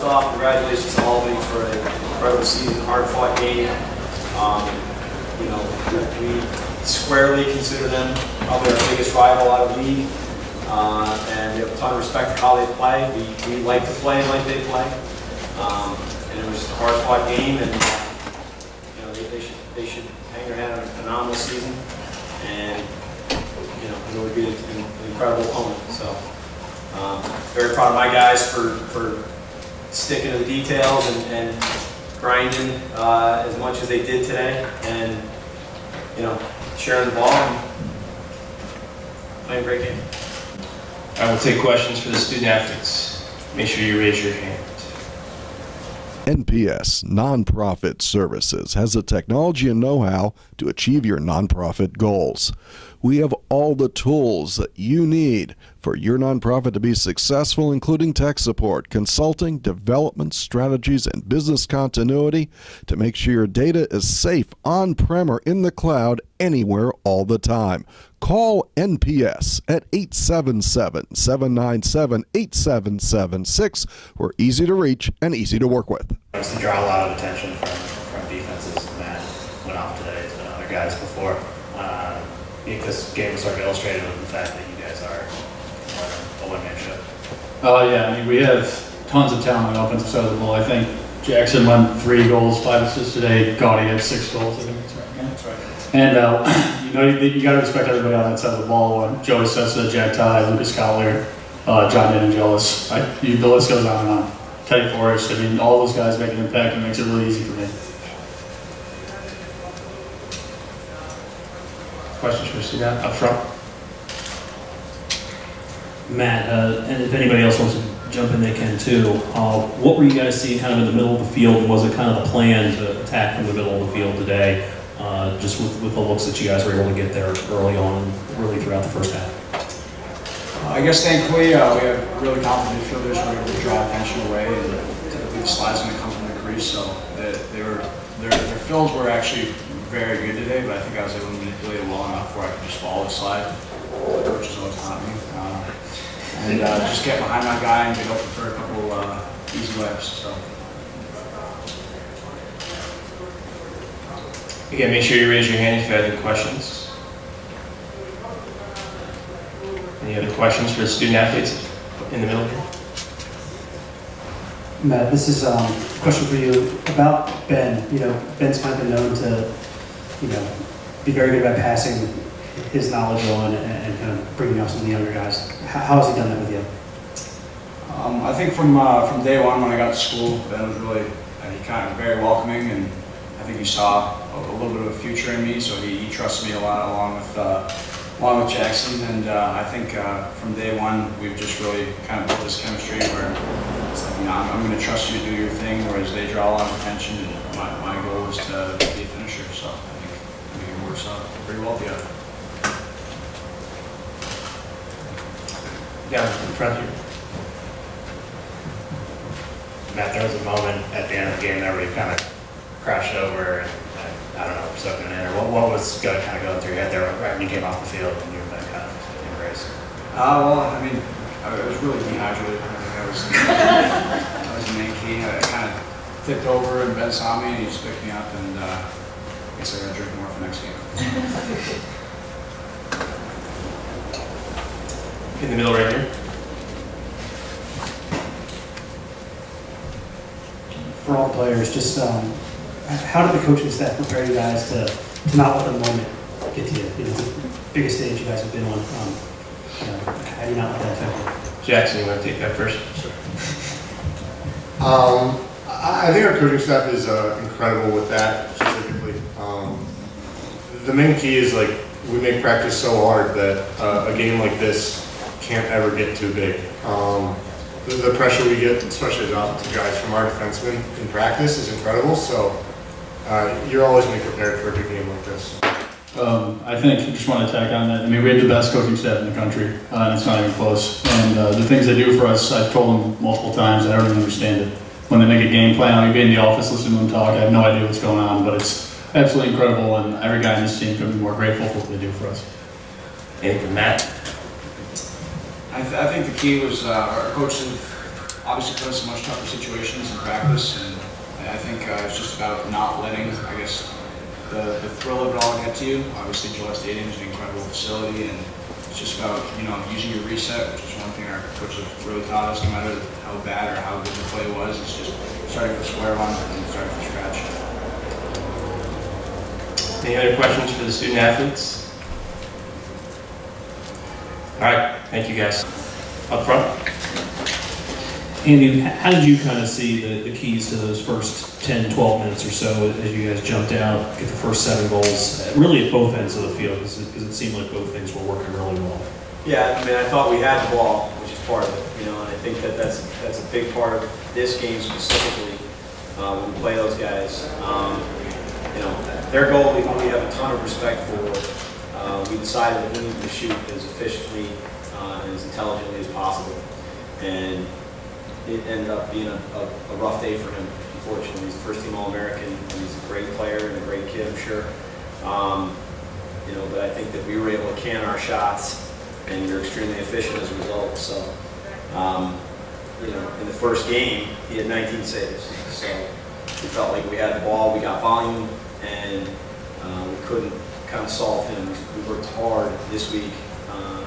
off, congratulations to Albany for an incredible season, hard-fought game. Um, You know, we squarely consider them probably our biggest rival out of the league. Uh, And we have a ton of respect for how they play. We, we like to play like they play. Um, And it was a hard-fought game, and, you know, they they should, they should hang their head on a phenomenal season. And, you know, it would be an incredible opponent, so. um, Very proud of my guys for, for sticking to the details and, and grinding uh, as much as they did today, and you know, sharing the ball and playing a great game. I will take questions for the student athletes. Make sure you raise your hand. NPS Nonprofit Services has the technology and know how to achieve your nonprofit goals. We have all the tools that you need for your nonprofit to be successful, including tech support, consulting, development strategies, and business continuity to make sure your data is safe on prem or in the cloud anywhere all the time. Call NPS at 877 797 8776. We're easy to reach and easy to work with. to draw a lot of attention from, from defenses. Matt went off today to other guys before. Uh, this game was sort of illustrated with the fact that you guys are a one-man show. Oh, yeah, I mean, we have tons of talent on the offensive side of the ball. I think Jackson won three goals, five assists today. Gaudet had six goals, I think that's right. yeah. That's right. And, uh, you know, you, you gotta respect everybody on that side of the ball. Uh, Joey Sessa, Jack Tigh, Lucas Cotler, uh, John Angelis. I, you, the list goes on and on. Teddy Forrest, I mean, all those guys make an impact and makes it really easy for me. Questions for the up front? Matt, uh, and if anybody else wants to jump in, they can too. Uh, what were you guys seeing kind of in the middle of the field? Was it kind of the plan to attack from the middle of the field today, uh, just with, with the looks that you guys were able to get there early on really throughout the first half? I guess thankfully, uh, we have really confident fielders who are able to draw attention away, and typically the slide's going to come from the crease, so they, they were, their, their fills were actually very good today, but I think I was able to manipulate it well enough where I could just follow the slide. The coaches always taught me. Um, and uh, just get behind my guy and get open for a couple uh, easy layups. So. Again, make sure you raise your hand if you have any questions. Any other questions for the student athletes in the middle here? Matt, this is um, a question for you about Ben. You know, Ben's kind of been known to, you know, be very good about passing his knowledge on and, and kind of bringing up some of the younger guys. How, how has he done that with you? Um, I think from uh, from day one when I got to school, Ben was really uh, he kind of very welcoming, and I think he saw a, a little bit of a future in me, so he, he trusted me a lot along with uh, along with Jackson, and uh, I think uh, from day one we've just really kind of built this chemistry where it's like you know I'm, I'm going to trust you to do your thing, whereas they draw a lot of attention, and my, my goal is to be a finisher, so I think, I think it works out pretty well together. Down in front here. Matt, there was a moment at the end of the game that where you kind of crashed over and, and I don't know, soaking it in, or what, what was going, kind of going through your head there right when you came off the field and you were back kind of in a race? Uh, well, I mean, I was really dehydrated. I think I was, I was the main key. I kind of tipped over and Ben saw me and he just picked me up and uh, I guess I got to drink more for next game. In the middle right here. For all players, just um, how did the coaching staff prepare you guys to, to not let the moment get to you? You know, the biggest stage you guys have been on. Um, you know, how do you not let that affect you? Jackson, you want to take that first? Um, I I think our coaching staff is uh, incredible with that specifically. The main key is like we make practice so hard that uh, a game like this can't ever get too big. Um, the, the pressure we get, especially to guys from our defensemen in practice, is incredible. So uh, you're always going to be prepared for a big game like this. Um, I think, I just want to tack on that, I mean, we have the best coaching staff in the country, uh, and it's not even close. And uh, the things they do for us, I've told them multiple times, I don't even understand it. When they make a game plan, I'll be in the office, listen to them talk, I have no idea what's going on, but it's absolutely incredible, and every guy in this team could be more grateful for what they do for us. Anything from Matt? I, th- I think the key was uh, our coaches obviously put us in much tougher situations in practice, and I think uh, it's just about not letting, I guess, the, the thrill of it all get to you. Obviously, Gillette Stadium is an incredible facility, and it's just about, you know, using your reset, which is one thing our coaches really taught us, no matter how bad or how good the play was, it's just starting from square one and starting from scratch. Any other questions for the student athletes? All right, thank you guys. Up front? Andy, how did you kind of see the, the keys to those first 10, 12 minutes or so as you guys jumped out, get the first seven goals, really at both ends of the field, because it, 'cause it seemed like both things were working really well? Yeah, I mean, I thought we had the ball, which is part of it, you know, and I think that that's, that's a big part of this game specifically, uh, when we play those guys. Um, You know, their goal, we we have a ton of respect for. Uh, We decided that we needed to shoot as efficiently uh, and as intelligently as possible. And it ended up being a, a a rough day for him, unfortunately. He's a first-team All-American, and he's a great player and a great kid, I'm sure. Um, You know, but I think that we were able to can our shots, and we were extremely efficient as a result, so. um, You know, in the first game, he had 19 saves, so we felt like we had the ball, we got volume, and uh, we couldn't kind of solve him. We worked hard this week uh,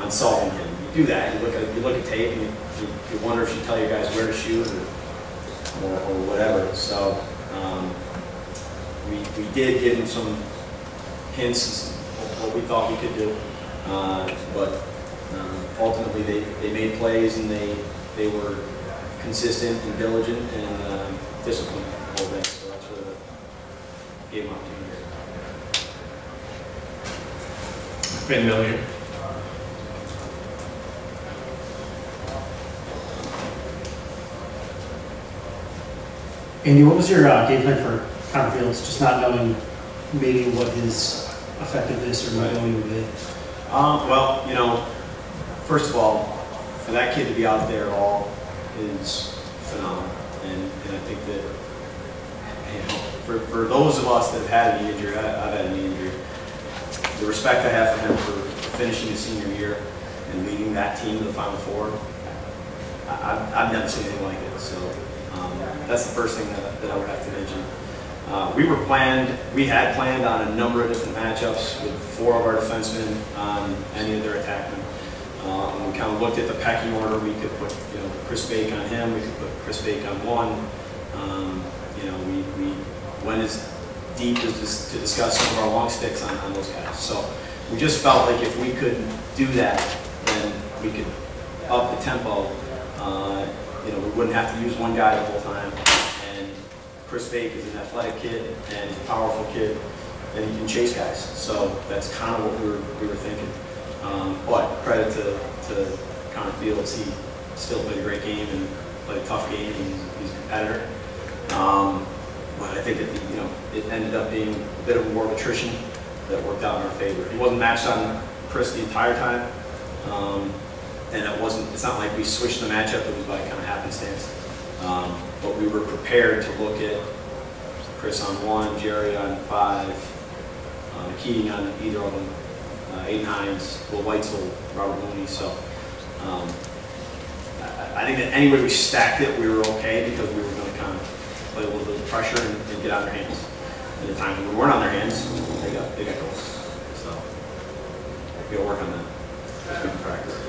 on solving him. You do that, you look at, you look at tape, and you, you you wonder if you tell your guys where to shoot, or, or or whatever, so, um, we, we did give him some hints of what we thought we could do, uh, but um, ultimately, they, they made plays, and they, they were consistent and diligent and um, disciplined all day, so that's really what gave them opportunity. Ben Miller here. Andy, what was your uh, game plan for Connor Fields? Just not knowing maybe what his effectiveness or mobility would be. Um, well, you know, first of all, for that kid to be out there at all is phenomenal. And, and I think that, for, for those of us that have had an injury, I, I've had an injury, the respect I have for him for finishing his senior year and leading that team to the Final Four, I, I've, I've never seen anything like it. So um, that's the first thing that, that I would have to mention. Uh, we were planned, we had planned on a number of different matchups with four of our defensemen on any of their attackmen. And we kind of looked at the pecking order. We could put, you know, Chris Fake on him. We could put Chris Fake on one. Um, you know, we, we went as deep as dis- to discuss some of our long sticks on, on those guys. So we just felt like if we could do that, then we could up the tempo. Uh, you know, we wouldn't have to use one guy the whole time. And Chris Fake is an athletic kid and a powerful kid, and he can chase guys. So that's kind of what we were, we were thinking. Um, but credit to, to Connor Fields, he still played a great game and played a tough game. He's, he's a competitor. Um, but I think you know it ended up being a bit of more of attrition that worked out in our favor. He wasn't matched on Chris the entire time, um, and it wasn't. It's not like we switched the matchup. It was by kind of happenstance. Um, but we were prepared to look at Chris on one, Jerry on five, uh, Keating on either of them, uh, Aiden Hines, Will Weitzel, Robert Mooney. So um, I, I think that any way we stacked it, we were okay because we were going to kind of play a little bit of pressure and, and get on their hands. At the time when we weren't on their hands, they got they got goals. So we got to work on that as we can practice.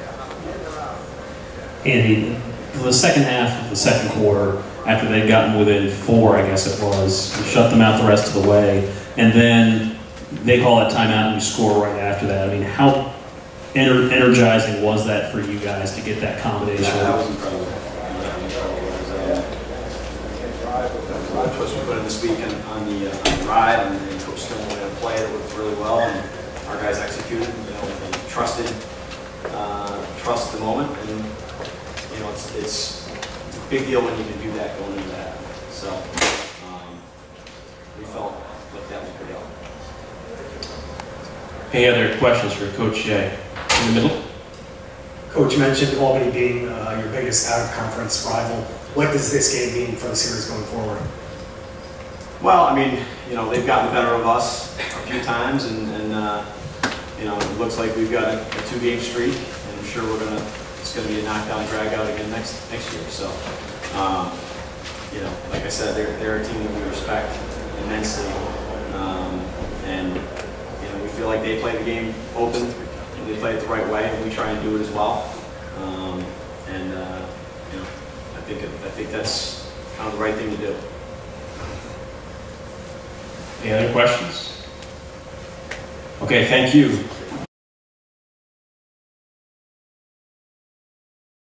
Andy, the second half of the second quarter, after they'd gotten within four, I guess it was, we shut them out the rest of the way, and then they call that timeout and we score right after that. I mean, how ener- energizing was that for you guys to get that combination? Yeah, that was incredible. That was incredible. It was, Coach we put in this week on, on the, uh, on the drive, and, and Coach Stone went and played it worked really well, and our guys executed. You know, they trusted, uh, trust the moment, and you know, it's, it's it's a big deal when you can do that going into that. So um, we felt like that was pretty helpful. Any other questions for Coach Shay? In the middle? Coach, you mentioned Albany being uh, your biggest out-of-conference rival. What does this game mean for the series going forward? Well, I mean, you know, they've gotten the better of us a few times, and, and uh, you know, it looks like we've got a, a two-game streak, and I'm sure we're gonna it's going to be a knockdown, drag out again next next year. So, um, you know, like I said, they're they're a team that we respect immensely, um, and you know, we feel like they play the game open, and they play it the right way, and we try and do it as well. Um, and uh, you know, I think I think that's kind of the right thing to do. Any other questions? Okay, thank you.